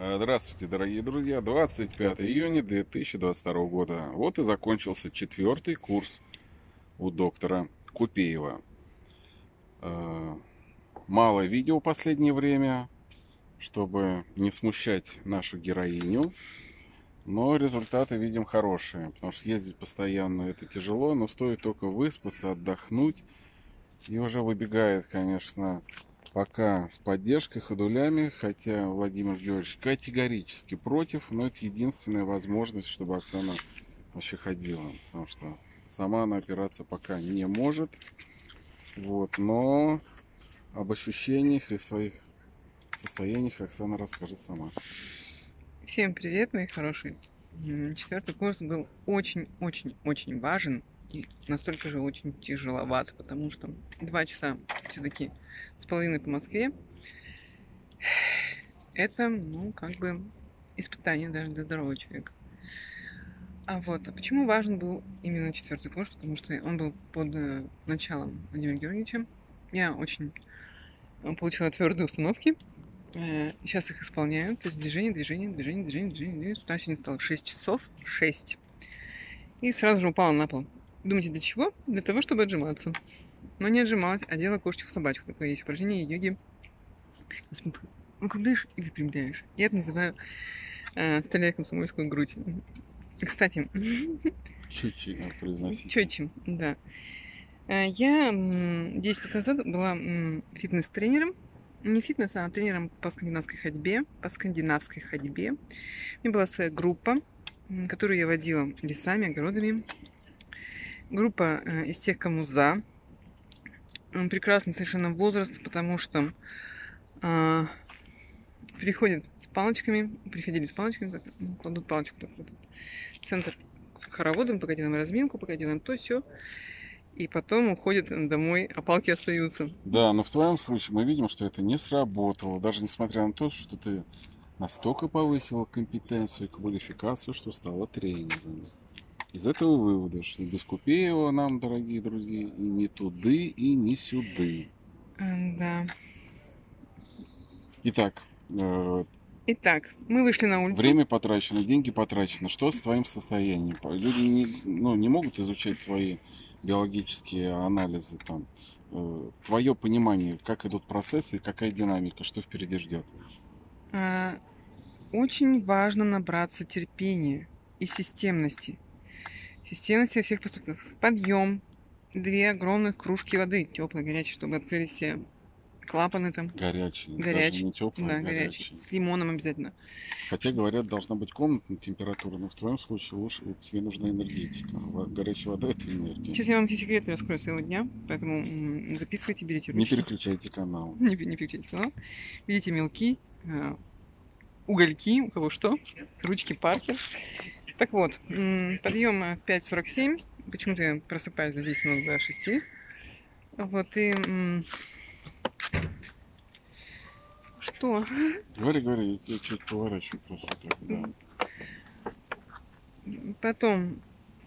Э, Здравствуйте, дорогие друзья. 25 июня 2022 года. Вот и закончился четвертый курс у доктора Купеева. Э, Мало видео в последнее время, чтобы не смущать нашу героиню. Но результаты видим хорошие, потому что ездить постоянно это тяжело, но стоит только выспаться, отдохнуть. И уже выбегает, конечно, пока с поддержкой, ходулями, хотя Владимир Георгиевич категорически против, но это единственная возможность, чтобы Оксана вообще ходила, потому что сама она опираться пока не может. Вот, но об ощущениях и своих состояниях Оксана расскажет сама. Всем привет, мои хорошие. Четвертый курс был очень-очень-очень важен и настолько же очень тяжеловат, потому что два часа все-таки с половиной по Москве. Это, ну, как бы испытание даже для здорового человека. А вот, а почему важен был именно четвертый курс? Потому что он был под э, началом Владимира Георгиевича. Я очень э, получила твердые установки. Э, Сейчас их исполняю. То есть движение, движение, движение, движение, движение. движение. С утра сегодня стало 6 часов. 6. И сразу же упала на пол. Думаете, для чего? Для того, чтобы отжиматься. Но не отжималась, а делала кошечку собачку. Такое есть упражнение йоги. Округляешь и выпрямляешь. Я это называю э, стреляя комсомольскую грудь. Кстати, Чуть-чуть надо произносить. Чётче, да. Э, Я м, 10 лет назад была фитнес-тренером. Не фитнес, а тренером по скандинавской ходьбе. По скандинавской ходьбе. У меня была своя группа, которую я водила лесами, огородами. Группа э, из тех, кому за. Прекрасный совершенно возраст, потому что а, приходят с палочками, приходили с палочками, м, кладут палочку так, в этот центр к хороводам, пока делаем разминку, пока делаем то все. И потом уходят домой, а палки остаются. Да, но в твоем случае мы видим, что это не сработало, даже несмотря на то, что ты настолько повысила компетенцию и квалификацию, что стала тренером. Из этого вывода, что без Купеева нам, дорогие друзья, и не туды, и не сюды. Да. Итак, э, Итак, мы вышли на улицу. время потрачено, деньги потрачено. Что с твоим состоянием? Люди не, ну, не могут изучать твои биологические анализы, там, твое понимание, как идут процессы и какая динамика, что впереди ждет. А, Очень важно набраться терпения и системности. Во всех поступках. Подъем, две огромных кружки воды, теплой, горячей, чтобы открылись все клапаны там. Горячий. Горячий. Даже не теплый, Да, а горячий. горячий. С лимоном обязательно. Хотя, говорят, должна быть комнатная температура, но в твоем случае лучше тебе нужна энергетика. Горячая вода – это энергия. Сейчас я вам эти секреты раскрою своего дня, поэтому записывайте, берите Не ручки. переключайте канал. Не, не переключайте канал. Берите мелки, э, угольки, у кого что, ручки Паркер. Так вот, подъем э, в 5.47. Почему-то я просыпаюсь за 10 минут до 6. Вот и... Что? Говори, говори, я тебя чуть поворачиваю просто так, да. Потом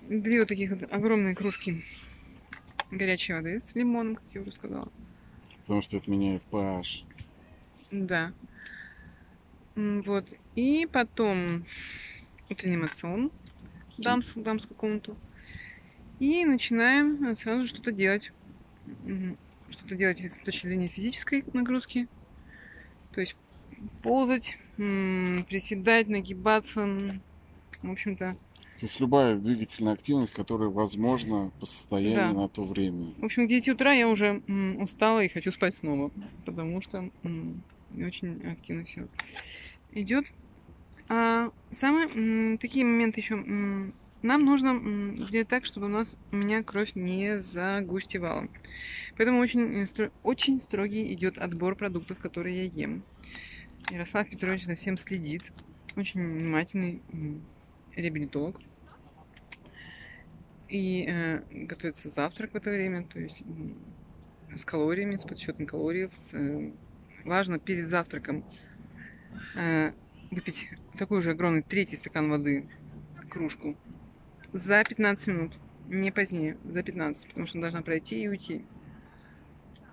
две вот таких вот огромные кружки горячей воды с лимоном, как я уже сказала. Потому что это меняет pH. Да. Вот. И потом масон, дамскую, дамскую комнату. И начинаем э, сразу что-то делать. Что-то делать с точки зрения физической нагрузки. То есть ползать, приседать, нагибаться. В общем-то, То есть любая двигательная активность, которая возможна по состоянию Да. на то время. В общем, к 9 утра я уже устала и хочу спать снова, потому что очень активно все идет. А самые такие моменты еще нам нужно сделать так, чтобы у нас у меня кровь не загустевала. Поэтому очень, э, очень строгий идет отбор продуктов, которые я ем. Ярослав Петрович за всем следит. Очень внимательный реабилитолог. И э, готовится завтрак в это время, то есть м, с калориями, с подсчетом калорий. э, важно перед завтраком э, выпить такой же огромный третий стакан воды, кружку, за 15 минут, не позднее, за 15, потому что должна пройти и уйти.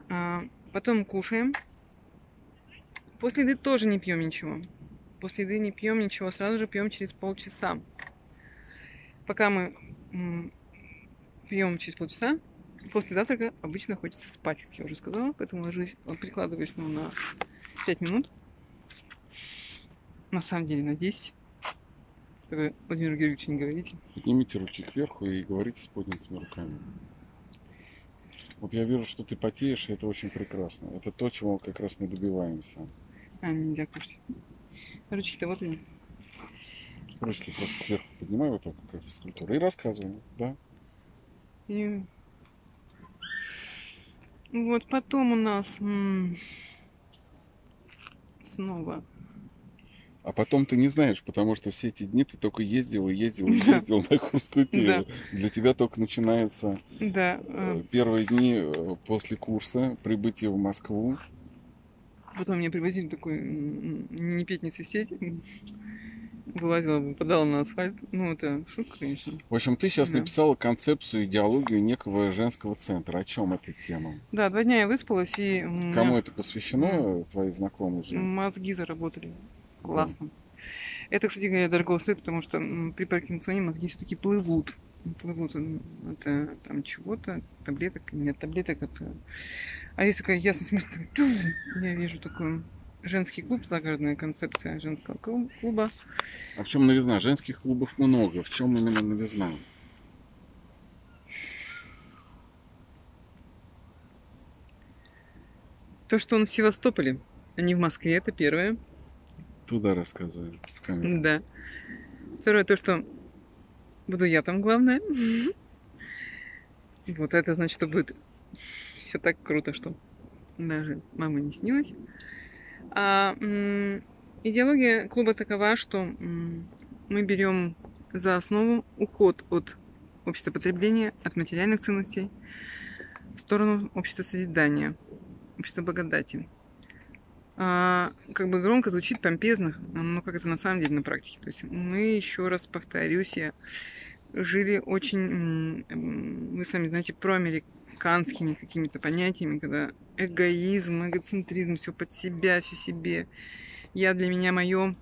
А, потом кушаем. После еды тоже не пьем ничего. После еды не пьем ничего, сразу же пьем через полчаса. Пока мы пьем через полчаса, после завтрака обычно хочется спать, как я уже сказала, поэтому ложусь, прикладываюсь ну, на 5 минут. На самом деле на 10. Вы Владимир Георгиевич не говорите. Поднимите руки кверху и говорите с поднятыми руками. Вот я вижу, что ты потеешь, и это очень прекрасно. Это то, чего как раз мы добиваемся. А, нельзя кушать. Ручки-то вот они. Ручки просто кверху поднимай вот так, как физкультура, и рассказывай, да? И... Вот потом у нас снова а потом ты не знаешь, потому что все эти дни ты только ездил и ездил и ездил на Курскую перья. Для тебя только начинается да. Э, первые дни э, после курса, прибытие в Москву. Потом меня привозили такой не петь, не свистеть. Вылазила, выпадала на асфальт. Ну, это шутка, конечно. В общем, ты сейчас да. написала концепцию, идеологию некого женского центра. О чем эта тема? Да, два дня я выспалась и... Кому это посвящено, твои знакомые же? Мозги заработали классно. Это, кстати говоря, дорого стоит, потому что при Паркинсоне мозги все-таки плывут. Плывут. Это там чего-то, таблеток, нет таблеток. Это... А есть такая ясность мысли, я вижу такой женский клуб, загородная концепция женского клуба. А в чем новизна? Женских клубов много. В чем именно новизна? То, что он в Севастополе, а не в Москве, это первое. Туда рассказываем в. Да. Второе, то, что буду я там главное. Вот это значит, что будет все так круто, что даже мама не снилась. А идеология клуба такова, что мы берем за основу уход от общества потребления, от материальных ценностей в сторону общества созидания, общества благодати а, как бы громко звучит, помпезно, но как это на самом деле на практике. То есть мы, еще раз повторюсь, я жили очень, вы сами знаете, проамериканскими какими-то понятиями, когда эгоизм, эгоцентризм, все под себя, все себе. Я для меня мое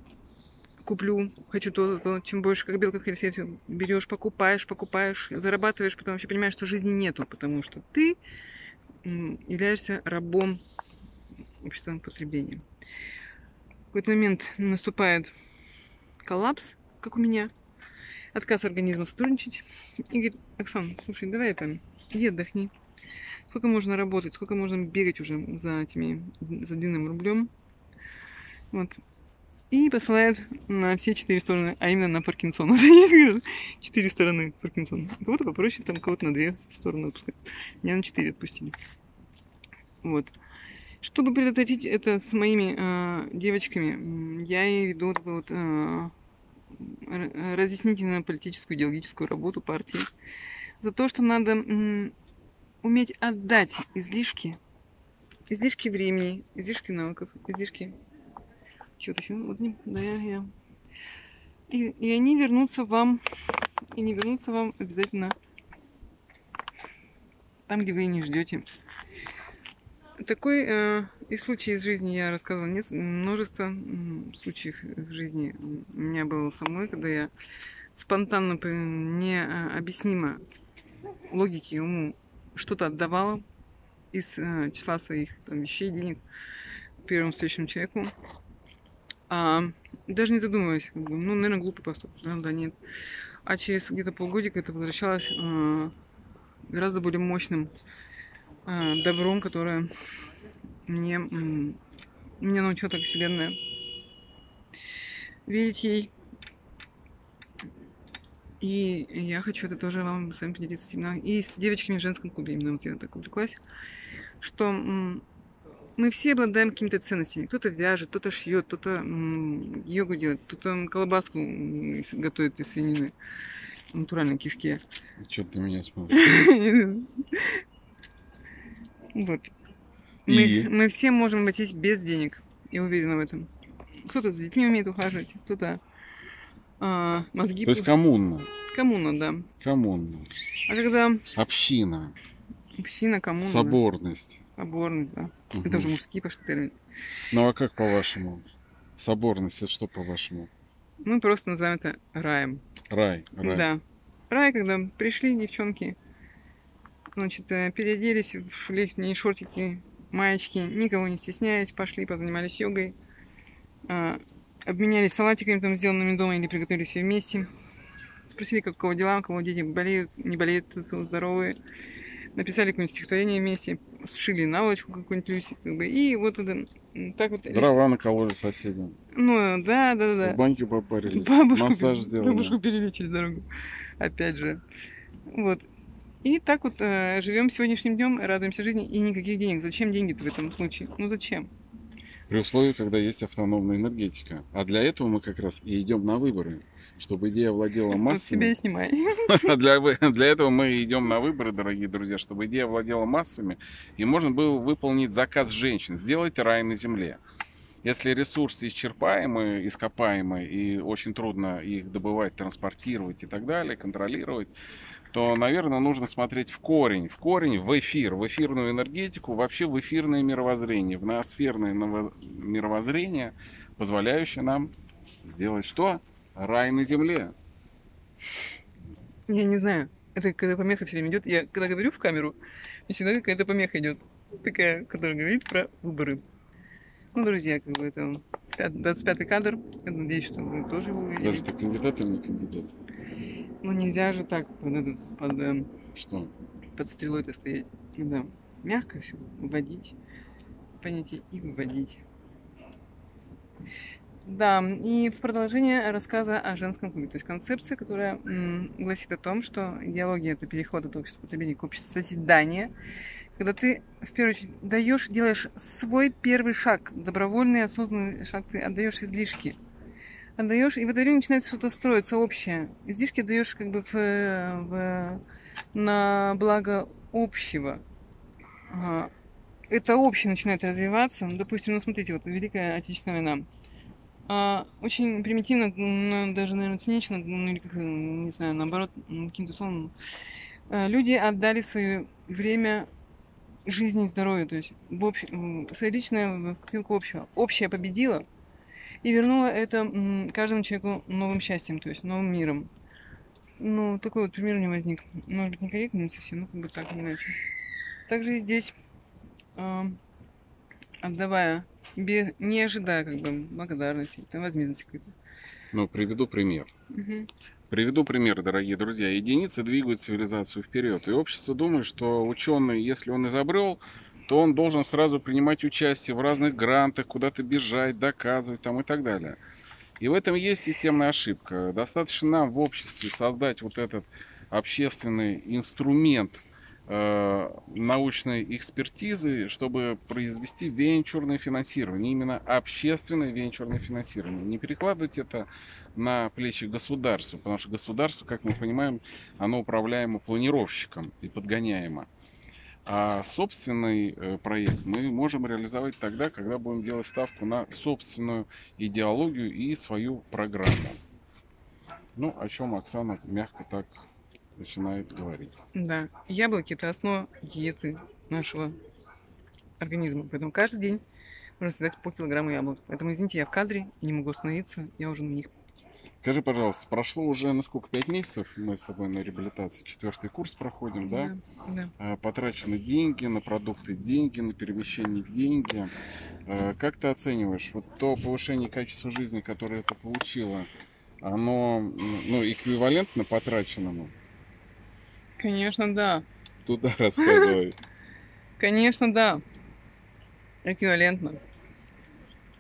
куплю, хочу то, то, чем больше, как белка в колесе, берешь, покупаешь, покупаешь, зарабатываешь, потом вообще понимаешь, что жизни нету, потому что ты являешься рабом общественного потребления. В какой-то момент наступает коллапс, как у меня, отказ организма сотрудничать. И говорит, Оксана, слушай, давай это, иди отдохни. Сколько можно работать, сколько можно бегать уже за этими, за длинным рублем. Вот. И посылает на все четыре стороны, а именно на Паркинсона. Четыре стороны Паркинсона. Кого-то попроще, там кого-то на две стороны отпускать. Меня на четыре отпустили. Вот. Чтобы предотвратить это с моими э, девочками, я и веду вот, вот э, разъяснительную политическую идеологическую работу партии за то, что надо м, уметь отдать излишки, излишки времени, излишки навыков, излишки чего-то еще. Вот не, да, я, я. И, и они вернутся вам, и не вернутся вам обязательно там, где вы не ждете. Такой э, и случай из жизни я рассказывала. Нет, множество случаев в жизни у меня было со мной, когда я спонтанно, необъяснимо логике уму что-то отдавала из э, числа своих там, вещей, денег первому встречному человеку. А, даже не задумываясь, как бы, ну, наверное, глупый поступок, да, да, нет. А через где-то полгодика это возвращалось э, гораздо более мощным а, добром, которое мне, меня научила так Вселенная. Верить ей. И я хочу это тоже вам с вами поделиться. Именно. И с девочками в женском клубе именно вот я так увлеклась, что мы все обладаем какими-то ценностями. Кто-то вяжет, кто-то шьет, кто-то йогу делает, кто-то колбаску готовит из свинины натуральной кишки. Что ты меня смотришь? Вот. И? Мы, мы все можем обойтись без денег. Я уверена в этом. Кто-то с детьми умеет ухаживать, кто-то а, мозги... То есть коммуна. Коммуна, да. Коммуна. А когда... Община. Община, коммуна. Соборность. Да. Соборность, да. Угу. Это уже мужские пошли термины. Ну а как по-вашему? Соборность, это что по-вашему? Мы просто называем это раем. Рай, рай. Да. Рай, когда пришли девчонки, значит, э, переоделись в летние шортики, маечки, никого не стесняясь, пошли, позанимались йогой, а, обменялись салатиками там сделанными дома или приготовили все вместе. Спросили, как у кого дела, у кого дети болеют, не болеют, здоровые. Написали какое-нибудь стихотворение вместе, сшили наволочку какую-нибудь Люси, как бы, и вот это, так вот. Дрова накололи соседям. Ну, да, да, да. В баньке попарились. Бабушку, Массаж сделали. бабушку перевели через дорогу. Опять же. Вот. И так вот э, живем сегодняшним днем, радуемся жизни и никаких денег. Зачем деньги-то в этом случае? Ну зачем? При условии, когда есть автономная энергетика. А для этого мы как раз и идем на выборы. Чтобы идея владела Тут себя массами. и снимай. А для, для этого мы идем на выборы, дорогие друзья, чтобы идея владела массами, и можно было выполнить заказ женщин. Сделать рай на земле. Если ресурсы исчерпаемые, ископаемые, и очень трудно их добывать, транспортировать и так далее, контролировать, то, наверное, нужно смотреть в корень, в корень, в эфир, в эфирную энергетику, вообще в эфирное мировоззрение, в ноосферное мировоззрение, позволяющее нам сделать что? Рай на земле. Я не знаю. Это когда помеха все время идет. Я когда говорю в камеру, мне всегда какая-то помеха идет. Такая, которая говорит про выборы. Ну, друзья, как бы это 25-й кадр. Я надеюсь, что вы тоже его увидели. Даже ты кандидат или не кандидат? Ну, нельзя же так под, этот, под, эм, Что? под стрелой-то стоять. Надо мягко все вводить. Понятие и выводить. Да, и в продолжение рассказа о женском клубе. То есть концепция, которая м, гласит о том, что идеология это переход от общества потребления к обществу созидания. Когда ты, в первую очередь, даешь, делаешь свой первый шаг, добровольный, осознанный шаг, ты отдаешь излишки. Отдаешь, и в это время начинается что-то строиться общее. Излишки отдаешь как бы в, в- на благо общего. Это общее начинает развиваться. Ну, допустим, ну смотрите, вот Великая Отечественная война. А, очень примитивно, ну, даже, наверное, цинично, ну или как не знаю, наоборот, м, каким-то словом, э, люди отдали свое время жизни и здоровью, то есть в общ... свое личное в копилку общего. Общее победило и вернуло это каждому человеку новым счастьем, то есть новым миром. Ну, такой вот пример у меня возник. Может быть, некорректно не совсем, но как бы так иначе. Также и здесь, а, отдавая, бе- не ожидая как бы благодарности, там, возмездности какой-то. Ну, приведу пример. Мгм. Приведу пример, дорогие друзья. Единицы двигают цивилизацию вперед. И общество думает, что ученый, если он изобрел, то он должен сразу принимать участие в разных грантах, куда-то бежать, доказывать там и так далее. И в этом есть системная ошибка. Достаточно нам в обществе создать вот этот общественный инструмент э, научной экспертизы, чтобы произвести венчурное финансирование, именно общественное венчурное финансирование. Не перекладывать это на плечи государства, потому что государство, как мы понимаем, оно управляемо планировщиком и подгоняемо. А собственный э, проект мы можем реализовать тогда, когда будем делать ставку на собственную идеологию и свою программу. Ну, о чем Оксана мягко так начинает говорить. Да, яблоки это основа диеты нашего организма, поэтому каждый день нужно съедать по килограмму яблок. Поэтому, извините, я в кадре и не могу остановиться, я уже на них. Скажи, пожалуйста, прошло уже, на сколько, пять месяцев мы с тобой на реабилитации, четвертый курс проходим, да? Да. Э, Потрачены деньги на продукты, деньги на перемещение, деньги. Э, Как ты оцениваешь вот то повышение качества жизни, которое это получило, оно ну, эквивалентно потраченному? Конечно, да. Туда рассказывай. Конечно, да. Эквивалентно.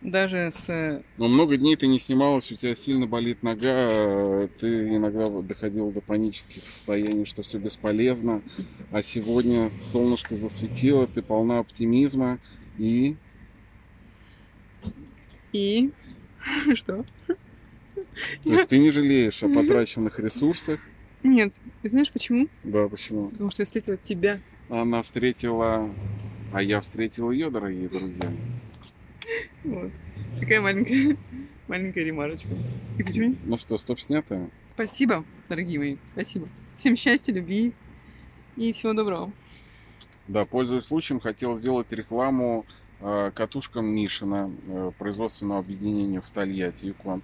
Даже с... э, Но много дней ты не снималась, у тебя сильно болит нога, э, ты иногда доходил до панических состояний, что все бесполезно. А сегодня солнышко засветило, ты полна оптимизма и И... Что? То есть ты не жалеешь о потраченных ресурсах. Нет. Знаешь почему? Да, почему? Потому что я встретила тебя. Она встретила, а я встретил ее, дорогие друзья. Вот. Такая маленькая, маленькая ремарочка. И почему? Ну что, стоп снято? Спасибо, дорогие мои. Спасибо. Всем счастья, любви и всего доброго. Да, пользуясь случаем, хотел сделать рекламу э, катушкам Мишина, э, производственного объединения в Тольятти, Юкон.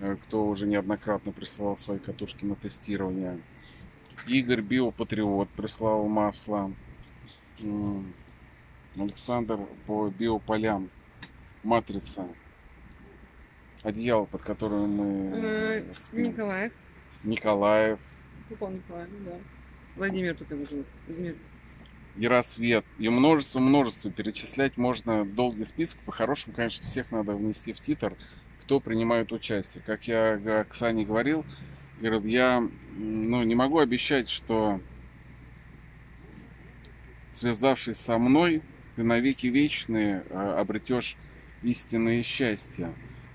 Э, кто уже неоднократно присылал свои катушки на тестирование. Игорь Биопатриот прислал масло. Александр по биополям. Матрица. Одеяло, под которым мы Э, спим. Николаев. Николаев, Упал Николаев, да. Владимир его живет. Владимир. Яросвет и множество-множество. Перечислять можно долгий список. По-хорошему, конечно, всех надо внести в титр, кто принимает участие. Как я Оксане говорил, я ну, не могу обещать, что связавшись со мной, ты навеки вечные э, обретешь истинное счастье.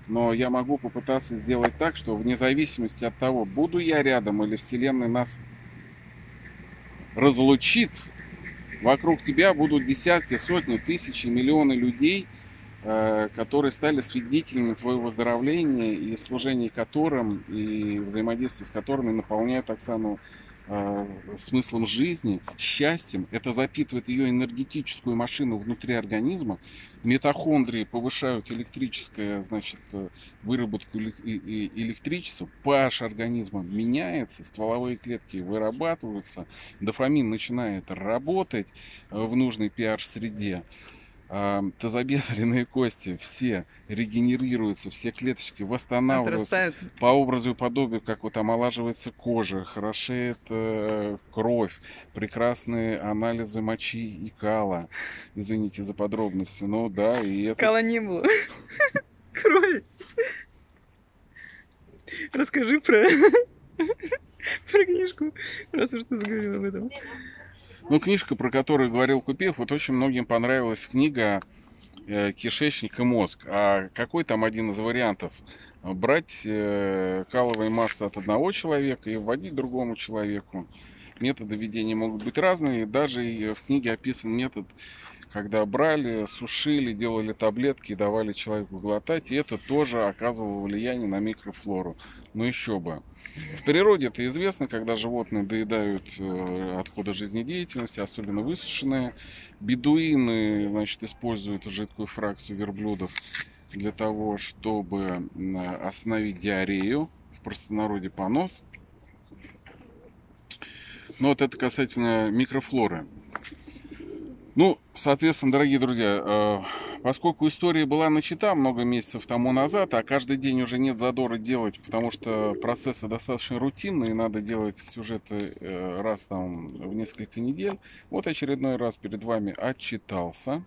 Но я могу попытаться сделать так, что вне зависимости от того, буду я рядом или Вселенная нас разлучит, вокруг тебя будут десятки, сотни, тысячи, миллионы людей, э, которые стали свидетелями твоего выздоровления и служения которым, и взаимодействие с которыми наполняют Оксану смыслом жизни, счастьем. Это запитывает ее энергетическую машину внутри организма. Митохондрии повышают электрическое, значит, э, выработку электричества. pH организма меняется, стволовые клетки вырабатываются, дофамин начинает работать э, в нужной pH-среде. Тазобедренные кости все регенерируются, все клеточки восстанавливаются Отрастают. по образу и подобию, как вот омолаживается кожа, хорошеет э, кровь, прекрасные анализы мочи и кала. Извините за подробности, но да, и это... Кала не было. Крови. Расскажи про... про книжку, раз уж ты заговорил об этом. Ну, книжка, про которую говорил Купеев, вот очень многим понравилась книга э, «Кишечник и мозг». А какой там один из вариантов? Брать э, каловые массы от одного человека и вводить другому человеку. Методы ведения могут быть разные. Даже в книге описан метод, когда брали, сушили, делали таблетки и давали человеку глотать. И это тоже оказывало влияние на микрофлору. Ну еще бы. В природе это известно, когда животные доедают э, отходы жизнедеятельности, особенно высушенные. Бедуины, значит, используют жидкую фракцию верблюдов для того, чтобы остановить диарею, в простонародье понос. Ну вот это касательно микрофлоры. Ну, соответственно, дорогие друзья, э, поскольку история была начата много месяцев тому назад, а каждый день уже нет задора делать, потому что процессы достаточно рутинные, надо делать сюжеты э, раз там в несколько недель, вот очередной раз перед вами отчитался,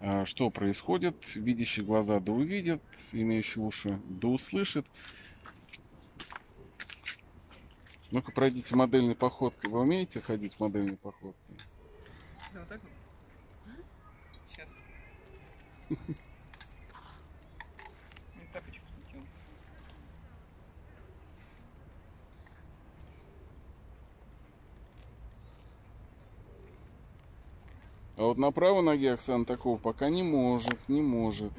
э, что происходит. Видящие глаза да увидят, имеющие уши да услышат. Ну-ка, пройдите модельной походкой. Вы умеете ходить модельной походкой? Да, так. Тапочку сначала. А вот на правой ноге Оксана такого пока не может, не может.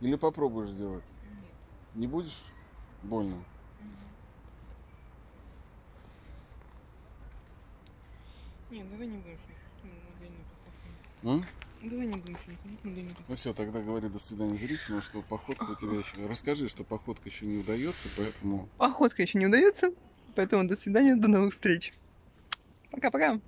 Или попробуешь сделать? Не будешь? Больно. Не, давай не на модельную походку. М? Давай не будем походку. Ну все, тогда говори до свидания зрителям, что походка у тебя еще... Расскажи, что походка еще не удается, поэтому... Походка еще не удается, поэтому до свидания, до новых встреч. Пока-пока.